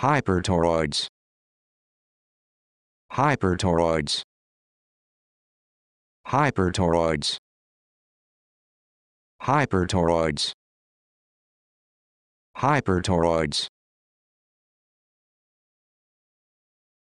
hypertoroids. Hypertoroids. Hypertoroids. Hypertoroids. Hypertoroids.